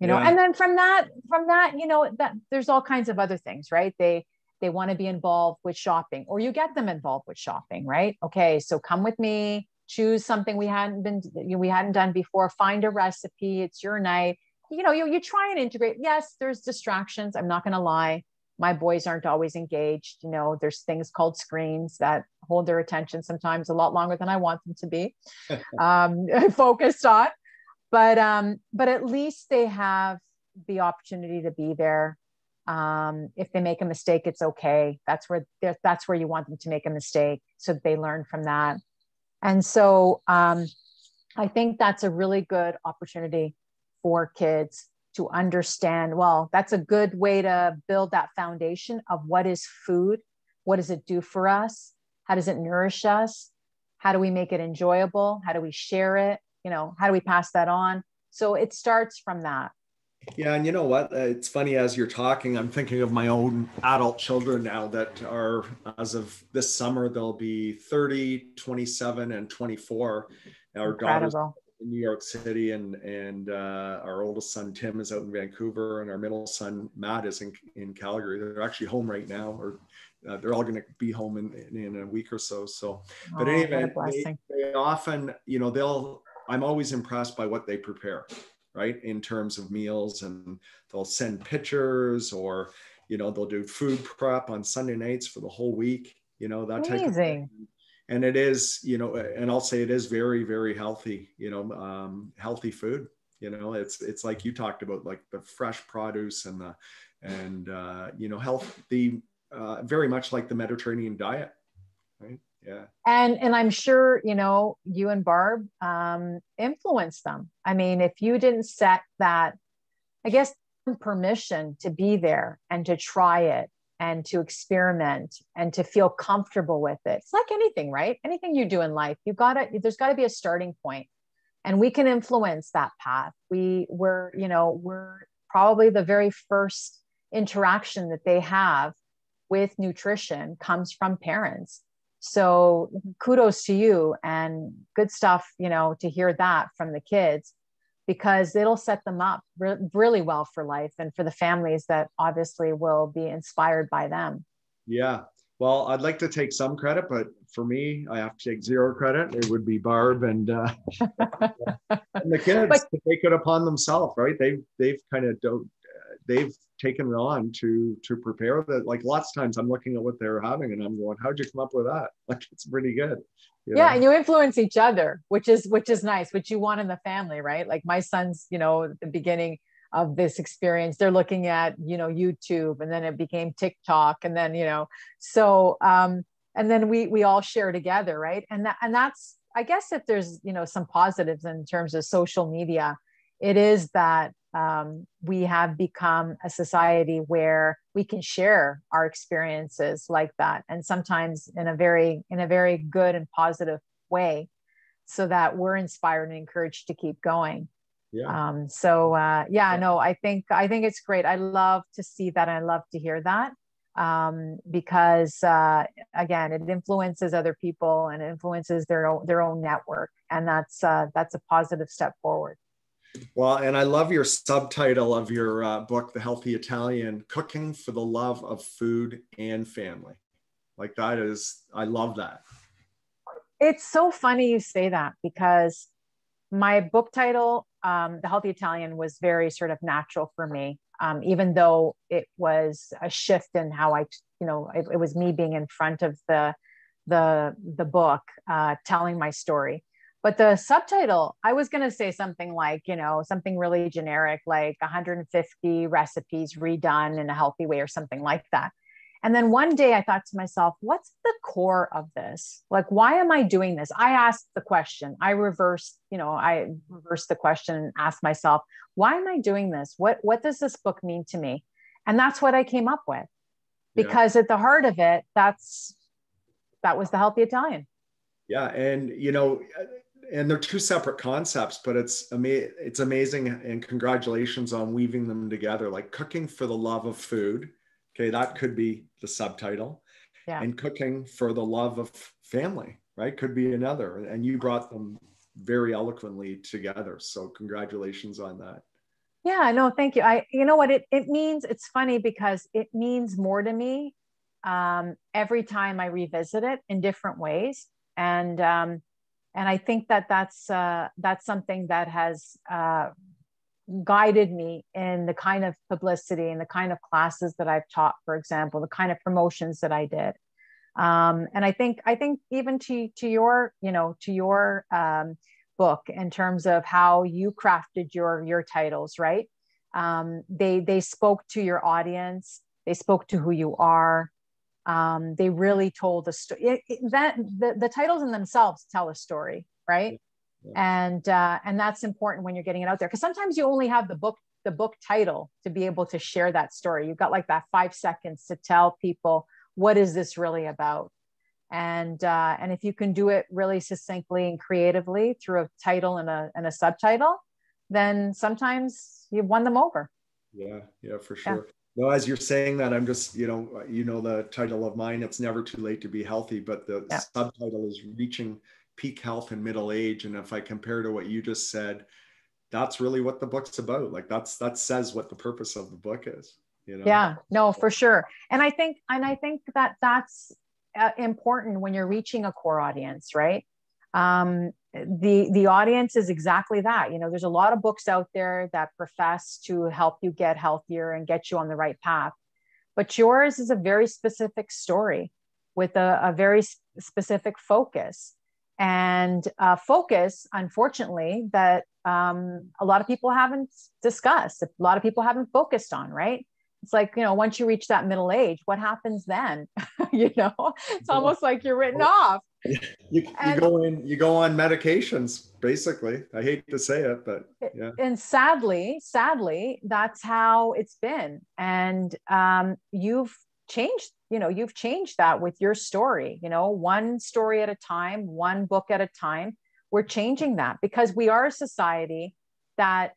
Speaker 2: you know, yeah. and then from that, from that, you know, that there's all kinds of other things, right? They, they want to be involved with shopping or you get them involved with shopping, right? Okay. So come with me, choose something we hadn't been, we hadn't done before, find a recipe. It's your night. You know, you, you try and integrate. Yes, there's distractions. I'm not going to lie my boys aren't always engaged you know there's things called screens that hold their attention sometimes a lot longer than i want them to be um, focused on but um, but at least they have the opportunity to be there um, if they make a mistake it's okay. That's where that's where you want them to make a mistake so they learn from that. And so um, i think that's a really good opportunity for kids to understand well that's a good way to build that foundation of what is food what does it do for us how does it nourish us how do we make it enjoyable how do we share it you know how do we pass that on? So it starts from that
Speaker 1: yeah and you know what uh, it's funny as you're talking i'm thinking of my own adult children now that are as of this summer they'll be 30 27 and 24 our Incredible. daughters in New York City, and and uh, our oldest son Tim is out in Vancouver, and our middle son Matt is in in Calgary. They're actually home right now, or uh, they're all going to be home in, in, a week or so. So, but oh, anyway, they, they often, you know, they'll. I'm always impressed by what they prepare, right, in terms of meals, and they'll send pictures, or you know, they'll do food prep on Sunday nights for the whole week. You know that Amazing. type of thing and it is you know and i'll say it is very very healthy you know um, healthy food you know it's it's like you talked about like the fresh produce and the and uh, you know healthy uh, very much like the mediterranean diet right yeah
Speaker 2: and and i'm sure you know you and barb um influenced them i mean if you didn't set that i guess permission to be there and to try it and to experiment and to feel comfortable with it. It's like anything, right? Anything you do in life, you gotta, there's gotta be a starting point and we can influence that path. We were, you know, we're probably the very first interaction that they have with nutrition comes from parents so kudos to you and good stuff you know to hear that from the kids because it'll set them up re- really well for life and for the families that obviously will be inspired by them.
Speaker 1: Yeah. Well i'd like to take some credit but for me i have to take zero credit. It would be barb and, uh, and the kids but, to take it upon themselves right? They've they've kind of don't they've taken it on to to prepare that. Like lots of times i'm looking at what they're having and i'm going how'd you come up with that? Like it's pretty good
Speaker 2: yeah know? and you influence each other which is which is nice which you want in the family right? Like my sons you know at the beginning of this experience they're looking at you know youtube and then it became tiktok and then you know so um and then we we all share together right? And that and that's i guess if there's you know some positives in terms of social media it is that um, we have become a society where we can share our experiences like that and sometimes in a very in a very good and positive way so that we're inspired and encouraged to keep going yeah. Um, so uh, yeah, yeah, no, I think I think it's great. I love to see that. I love to hear that um, because uh, again, it influences other people and influences their own, their own network, and that's uh, that's a positive step forward.
Speaker 1: Well, and I love your subtitle of your uh, book, The Healthy Italian Cooking for the Love of Food and Family. Like, that is, I love that.
Speaker 2: It's so funny you say that because my book title, um, The Healthy Italian, was very sort of natural for me, um, even though it was a shift in how I, you know, it, it was me being in front of the, the, the book, uh, telling my story but the subtitle, I was going to say something like, you know, something really generic, like 150 recipes redone in a healthy way or something like that. And then one day I thought to myself, what's the core of this? Like, why am I doing this? I asked the question. I reversed, you know, I reversed the question and asked myself, why am I doing this? What what does this book mean to me? And that's what I came up with. Because yeah. at the heart of it, that's that was the healthy Italian.
Speaker 1: Yeah. And you know, and they're two separate concepts, but it's ama- it's amazing and congratulations on weaving them together. Like cooking for the love of food. Okay, that could be the subtitle. Yeah. And cooking for the love of family, right? Could be another. And you brought them very eloquently together. So congratulations on that.
Speaker 2: Yeah, no, thank you. I you know what it it means it's funny because it means more to me um, every time I revisit it in different ways. And um, and I think that that's uh, that's something that has uh, guided me in the kind of publicity and the kind of classes that I've taught, for example, the kind of promotions that I did. Um, and I think I think even to to your you know to your um, book in terms of how you crafted your your titles, right? Um, they they spoke to your audience. They spoke to who you are. Um, they really told a story. That the, the titles in themselves tell a story, right? Yeah. And uh, and that's important when you're getting it out there because sometimes you only have the book the book title to be able to share that story. You've got like that five seconds to tell people what is this really about, and uh, and if you can do it really succinctly and creatively through a title and a and a subtitle, then sometimes you've won them over.
Speaker 1: Yeah, yeah, for sure. Yeah no, as you're saying that, I'm just, you know, you know, the title of mine, it's never too late to be healthy, but the yeah. subtitle is reaching peak health in middle age. And if I compare to what you just said, that's really what the book's about. Like that's, that says what the purpose of the book is, you know?
Speaker 2: Yeah, no, for sure. And I think, and I think that that's uh, important when you're reaching a core audience, right? Um, the the audience is exactly that. You know there's a lot of books out there that profess to help you get healthier and get you on the right path. But yours is a very specific story with a, a very specific focus. And uh, focus unfortunately that um, a lot of people haven't discussed a lot of people haven't focused on right? It's like you know once you reach that middle age what happens then? You know? It's almost like you're written off
Speaker 1: you, you and, go in you go on medications basically. I hate to say it but yeah.
Speaker 2: and sadly sadly that's how it's been. And um, you've changed you know you've changed that with your story you know one story at a time one book at a time. We're changing that because we are a society that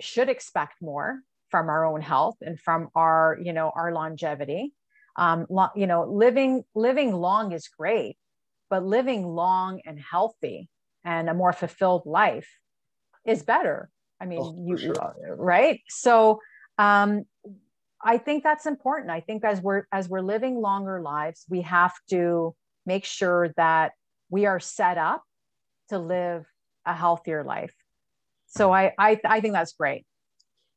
Speaker 2: should expect more from our own health and from our you know our longevity. Um, lo- you know, living living long is great, but living long and healthy and a more fulfilled life is better. I mean, oh, you sure. right? So um, I think that's important. I think as we're as we're living longer lives, we have to make sure that we are set up to live a healthier life. So I I, I think that's great.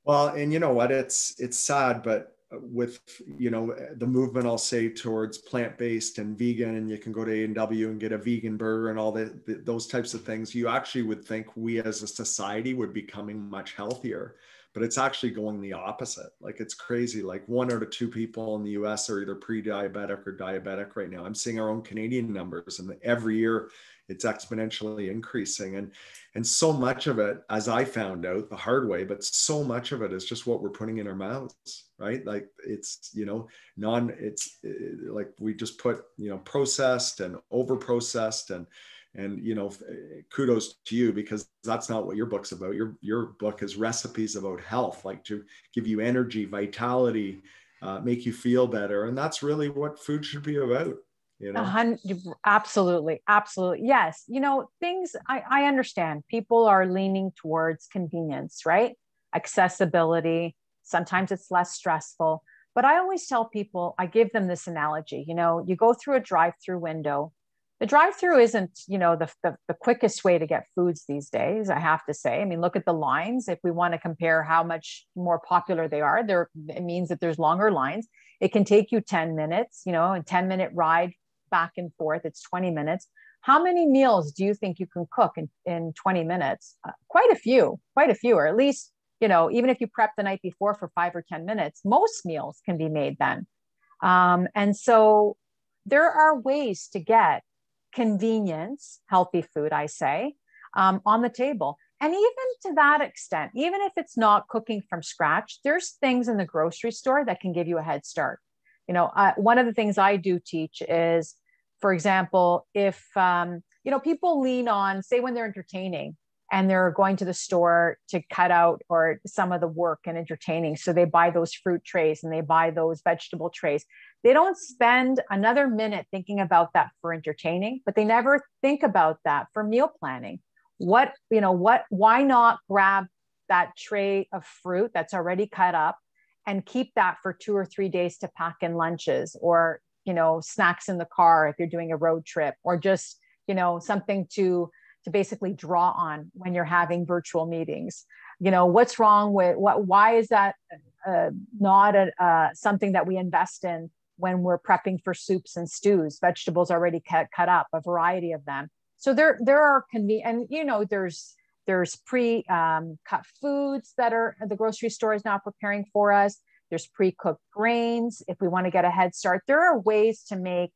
Speaker 1: Well, and you know what? It's it's sad, but with you know the movement i'll say towards plant-based and vegan and you can go to a&w and get a vegan burger and all the, the, those types of things you actually would think we as a society would be coming much healthier. But it's actually going the opposite. Like it's crazy. Like one out of two people in the us are either pre-diabetic or diabetic right now. I'm seeing our own canadian numbers and every year it's exponentially increasing. And and so much of it as i found out the hard way but so much of it is just what we're putting in our mouths right? Like it's you know non it's uh, like we just put you know processed and over processed and and you know kudos to you because that's not what your book's about. Your your book is recipes about health like to give you energy vitality uh, make you feel better. And that's really what food should be about you know?
Speaker 2: absolutely absolutely. Yes you know things I, I understand. People are leaning towards convenience right? Accessibility sometimes it's less stressful but i always tell people i give them this analogy you know you go through a drive through window the drive through isn't you know the, the, the quickest way to get foods these days i have to say i mean look at the lines if we want to compare how much more popular they are there it means that there's longer lines it can take you 10 minutes you know a 10 minute ride back and forth. It's 20 minutes. How many meals do you think you can cook in, in 20 minutes? Uh, quite a few, quite a few, or at least, you know, even if you prep the night before for five or 10 minutes, most meals can be made then. Um, and so there are ways to get convenience, healthy food, I say, um, on the table. And even to that extent, even if it's not cooking from scratch, there's things in the grocery store that can give you a head start. You know, uh, one of the things I do teach is for example, if um, you know people lean on, say when they're entertaining and they're going to the store to cut out or some of the work and entertaining, so they buy those fruit trays and they buy those vegetable trays. They don't spend another minute thinking about that for entertaining, but they never think about that for meal planning. What you know, what? Why not grab that tray of fruit that's already cut up and keep that for two or three days to pack in lunches or you know snacks in the car if you're doing a road trip or just you know something to to basically draw on when you're having virtual meetings. You know what's wrong with what why is that uh, not a, uh, something that we invest in when we're prepping for soups and stews? Vegetables already cut, cut up a variety of them. So there there are conven- and you know there's there's pre um, cut foods that are the grocery store is now preparing for us. There's pre-cooked grains. If we want to get a head start there are ways to make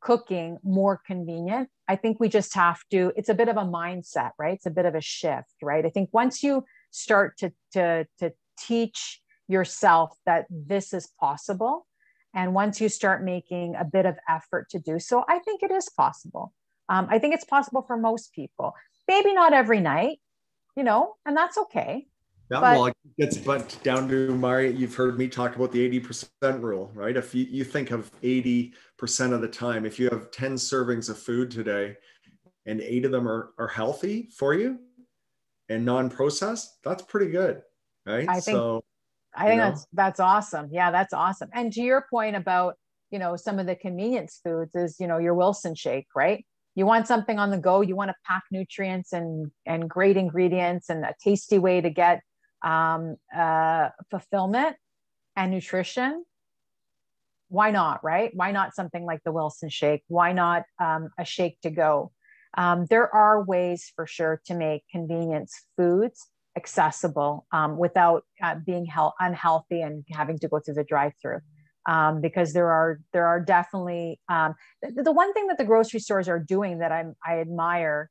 Speaker 2: cooking more convenient i think we just have to it's a bit of a mindset right? It's a bit of a shift right? I think once you start to to to teach yourself that this is possible and once you start making a bit of effort to do so i think it is possible. Um, i think it's possible for most people. Maybe not every night you know and that's okay
Speaker 1: yeah, but, well, it gets but down to Mari. You've heard me talk about the 80% rule, right? If you, you think of 80% of the time, if you have 10 servings of food today and eight of them are, are healthy for you and non-processed, that's pretty good. Right.
Speaker 2: I think, so, I think that's, that's awesome. Yeah, that's awesome. And to your point about, you know, some of the convenience foods is, you know, your Wilson shake, right? you want something on the go you want to pack nutrients and and great ingredients and a tasty way to get um, uh, fulfillment and nutrition, why not, right? Why not something like the Wilson shake? Why not um, a shake to go? Um, there are ways for sure to make convenience foods accessible um, without uh, being he- unhealthy and having to go through the drive-through. Um, because there are there are definitely um, the, the, one thing that the grocery stores are doing that I'm, I admire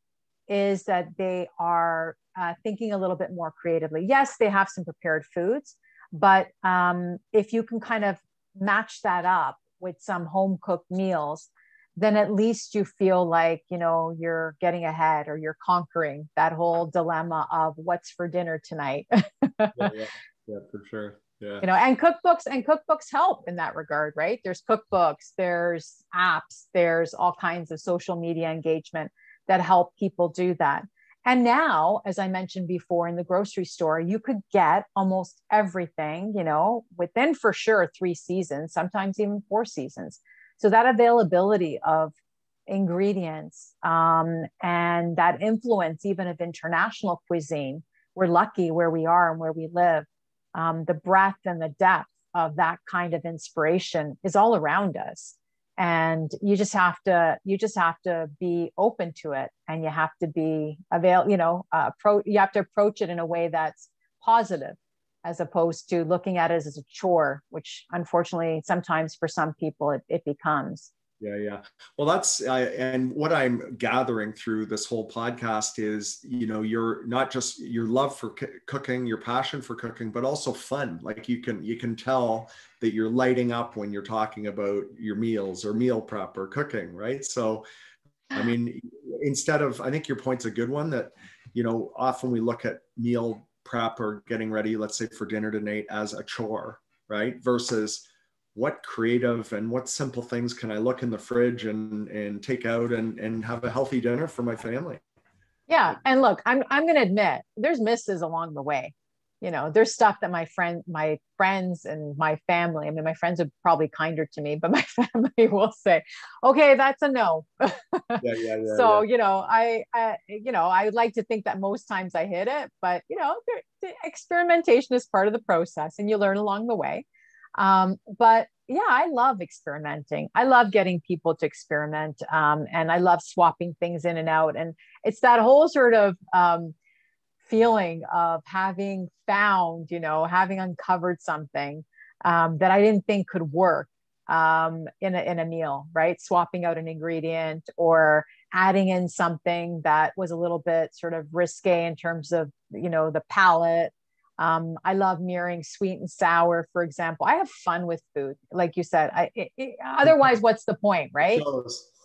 Speaker 2: is that they are uh, thinking a little bit more creatively. Yes, they have some prepared foods, but um, if you can kind of match that up with some home cooked meals, then at least you feel like you know you're getting ahead or you're conquering that whole dilemma of what's for dinner tonight.
Speaker 1: yeah, yeah, yeah, for sure.
Speaker 2: yeah. you know and cookbooks and cookbooks help in that regard right there's cookbooks there's apps there's all kinds of social media engagement that help people do that. And now as i mentioned before in the grocery store you could get almost everything you know within for sure three seasons sometimes even four seasons. So that availability of ingredients um, and that influence even of international cuisine we're lucky where we are and where we live. Um, the breadth and the depth of that kind of inspiration is all around us and you just have to you just have to be open to it. And you have to be avail you know uh, pro, you have to approach it in a way that's positive as opposed to looking at it as a chore which unfortunately sometimes for some people it, it becomes.
Speaker 1: Yeah yeah. Well that's and what i'm gathering through this whole podcast is you know you're not just your love for c- cooking your passion for cooking but also fun. Like you can you can tell that you're lighting up when you're talking about your meals or meal prep or cooking right so i mean instead of i think your point's a good one that you know often we look at meal prep or getting ready let's say for dinner tonight as a chore right versus what creative and what simple things can I look in the fridge and and take out and and have a healthy dinner for my family.
Speaker 2: Yeah, and look, I'm I'm going to admit there's misses along the way. You know, there's stuff that my friend, my friends, and my family. I mean, my friends are probably kinder to me, but my family will say, "Okay, that's a no." yeah, yeah, yeah. So you know, I, I, you know, I like to think that most times I hit it, but you know, experimentation is part of the process, and you learn along the way. Um, but yeah, I love experimenting. I love getting people to experiment. Um, and I love swapping things in and out. And it's that whole sort of um, feeling of having found, you know, having uncovered something um, that I didn't think could work um, in, a, in a meal, right? Swapping out an ingredient or adding in something that was a little bit sort of risque in terms of, you know, the palate um, I love mirroring sweet and sour, for example. I have fun with food, like you said. I it, it, otherwise, what's the point, right?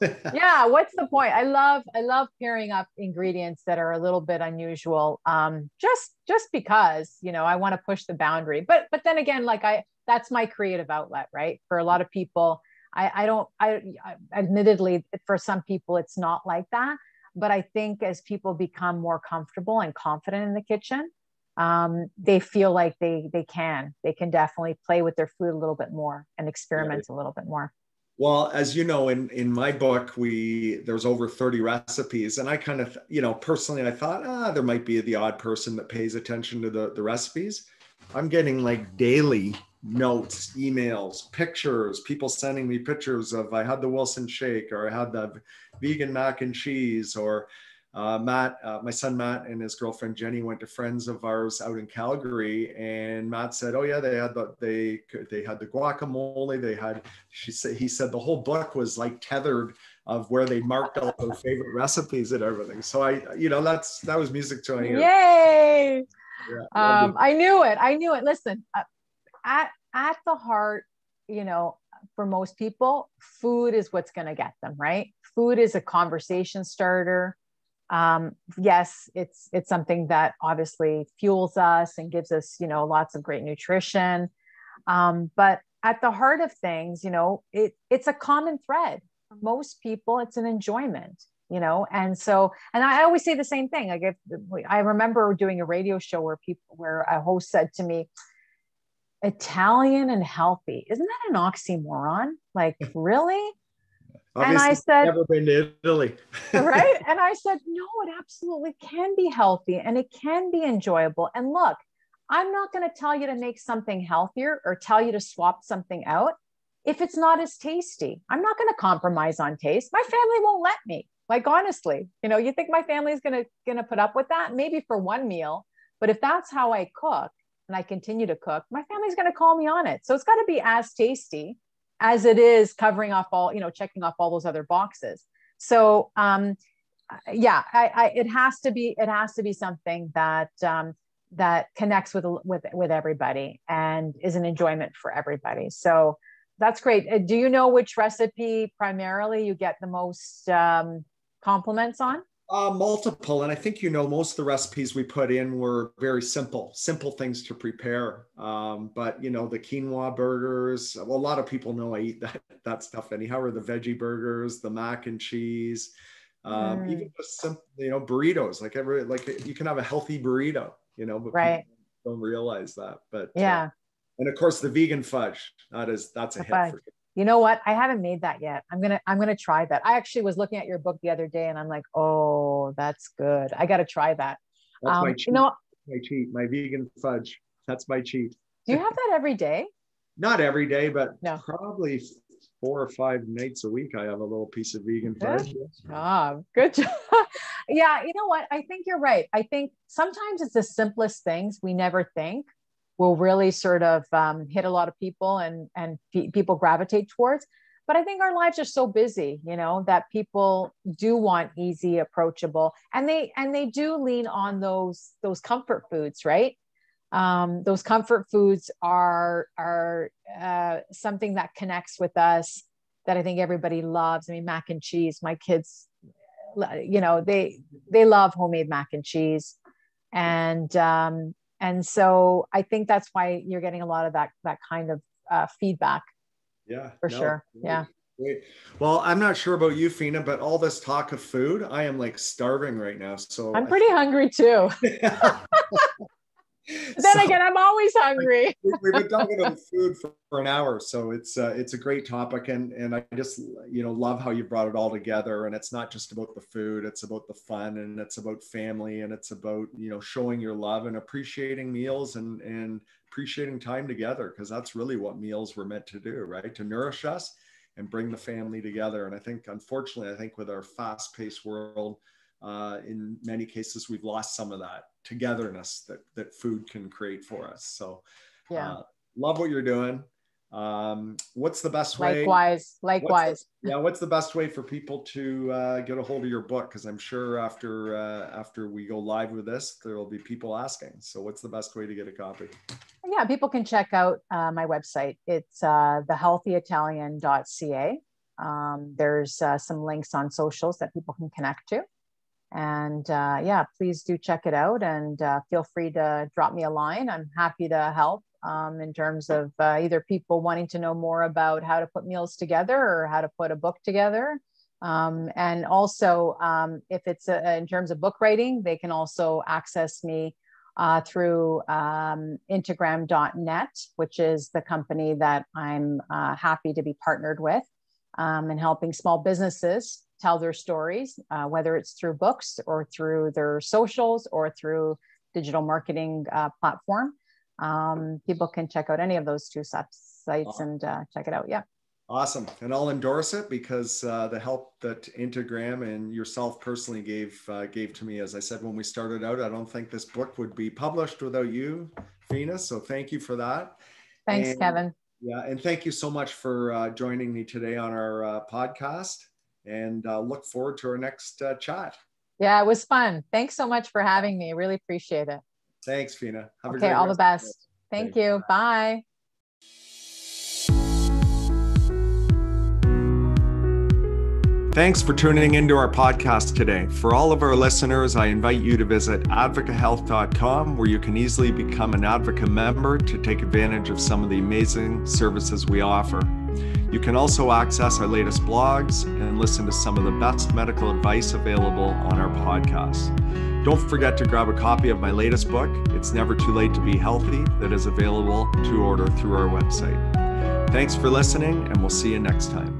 Speaker 2: yeah, what's the point? I love I love pairing up ingredients that are a little bit unusual, um, just just because you know I want to push the boundary. But but then again, like I that's my creative outlet, right? For a lot of people, I I don't I, I admittedly for some people it's not like that. But I think as people become more comfortable and confident in the kitchen, um, they feel like they they can they can definitely play with their food a little bit more and experiment yeah. a little bit more
Speaker 1: well as you know in in my book we there's over 30 recipes and i kind of you know personally i thought ah there might be the odd person that pays attention to the the recipes i'm getting like daily notes emails pictures people sending me pictures of i had the wilson shake or i had the vegan mac and cheese or uh, Matt, uh, my son Matt, and his girlfriend Jenny went to friends of ours out in Calgary, and Matt said, "Oh yeah, they had the they they had the guacamole. They had." She said he said the whole book was like tethered of where they marked all their favorite recipes and everything. So I, you know, that's that was music to my ear.
Speaker 2: Yay! Yeah, um, I knew it. I knew it. Listen, uh, at at the heart, you know, for most people, food is what's going to get them right. Food is a conversation starter um, yes, it's it's something that obviously fuels us and gives us, you know, lots of great nutrition. Um, but at the heart of things, you know, it it's a common thread. For most people, it's an enjoyment, you know. And so, and I always say the same thing. Like if I remember doing a radio show where people where a host said to me, Italian and healthy, isn't that an oxymoron? Like, really?
Speaker 1: Obviously, and I said, never been to Italy.
Speaker 2: right. And I said, no, it absolutely can be healthy and it can be enjoyable. And look, I'm not going to tell you to make something healthier or tell you to swap something out if it's not as tasty. I'm not going to compromise on taste. My family won't let me. Like honestly, you know, you think my family is going to going to put up with that maybe for one meal, but if that's how I cook and I continue to cook, my family's going to call me on it. So it's got to be as tasty as it is covering off all, you know, checking off all those other boxes. So um, yeah, I, I, it has to be, it has to be something that um, that connects with with with everybody and is an enjoyment for everybody. So that's great. Uh, do you know which recipe primarily you get the most um, compliments on?
Speaker 1: Uh, multiple, and I think you know most of the recipes we put in were very simple, simple things to prepare. Um, but you know the quinoa burgers. Well, a lot of people know I eat that that stuff anyhow. Or the veggie burgers, the mac and cheese, um, mm. even just simple, you know burritos. Like every like you can have a healthy burrito. You know, but
Speaker 2: right.
Speaker 1: don't realize that. But
Speaker 2: uh, yeah, uh,
Speaker 1: and of course the vegan fudge. That is that's a the hit fudge. for
Speaker 2: you know what? I haven't made that yet. I'm gonna I'm gonna try that. I actually was looking at your book the other day, and I'm like, oh, that's good. I got to try that.
Speaker 1: That's um, my cheat. You know, my cheat, my vegan fudge. That's my cheat.
Speaker 2: Do you have that every day?
Speaker 1: Not every day, but no. probably four or five nights a week. I have a little piece of vegan good fudge.
Speaker 2: Job. Good job. yeah, you know what? I think you're right. I think sometimes it's the simplest things we never think will really sort of um, hit a lot of people and and people gravitate towards. But i think our lives are so busy you know that people do want easy approachable and they and they do lean on those those comfort foods right? Um, those comfort foods are are uh, something that connects with us that i think everybody loves. I mean mac and cheese my kids you know they they love homemade mac and cheese. And um, and so i think that's why you're getting a lot of that that kind of uh, feedback.
Speaker 1: Yeah
Speaker 2: for no, sure. great, yeah.
Speaker 1: great. well i'm not sure about you fina but all this talk of food i am like starving right now so
Speaker 2: i'm pretty hungry too then so, again, I'm always hungry.
Speaker 1: we've been talking about food for, for, an hour, so it's uh, it's a great topic, and and I just you know love how you brought it all together. And it's not just about the food; it's about the fun, and it's about family, and it's about you know showing your love and appreciating meals and and appreciating time together, because that's really what meals were meant to do, right? To nourish us and bring the family together. And I think, unfortunately, I think with our fast-paced world uh, in many cases we've lost some of that togetherness that that food can create for us. So yeah. uh, love what you're doing. Um, what's the best way?
Speaker 2: Likewise likewise
Speaker 1: what's the, yeah what's the best way for people to uh, get a hold of your book? Because i'm sure after uh, after we go live with this there will be people asking. So what's the best way to get a copy?
Speaker 2: Yeah people can check out uh, my website. It's uh, thehealthyitalian.ca um, there's uh, some links on socials that people can connect to and uh, yeah, please do check it out and uh, feel free to drop me a line. I'm happy to help um, in terms of uh, either people wanting to know more about how to put meals together or how to put a book together. Um, and also, um, if it's a, uh, in terms of book writing, they can also access me uh, through um, Integram.net, which is the company that I'm uh, happy to be partnered with um, and helping small businesses tell their stories, uh, whether it's through books or through their socials or through digital marketing uh, platform. Um, people can check out any of those two sites and uh, check it out. Yeah.
Speaker 1: Awesome. And I'll endorse it because uh, the help that Integram and yourself personally gave uh, gave to me, as I said when we started out, I don't think this book would be published without you, Fina. So thank you for that.
Speaker 2: Thanks, and, Kevin.
Speaker 1: Yeah, and thank you so much for uh, joining me today on our uh, podcast and uh, look forward to our next uh, chat.
Speaker 2: Yeah, it was fun. Thanks so much for having me. Really appreciate it.
Speaker 1: Thanks, Fina.
Speaker 2: Have okay, all the best. Thank you. Bye.
Speaker 1: Thanks for tuning into our podcast today. For all of our listeners, I invite you to visit advicahealth.com where you can easily become an Advica member to take advantage of some of the amazing services we offer. You can also access our latest blogs and listen to some of the best medical advice available on our podcast. Don't forget to grab a copy of my latest book, It's Never Too Late to Be Healthy, that is available to order through our website. Thanks for listening, and we'll see you next time.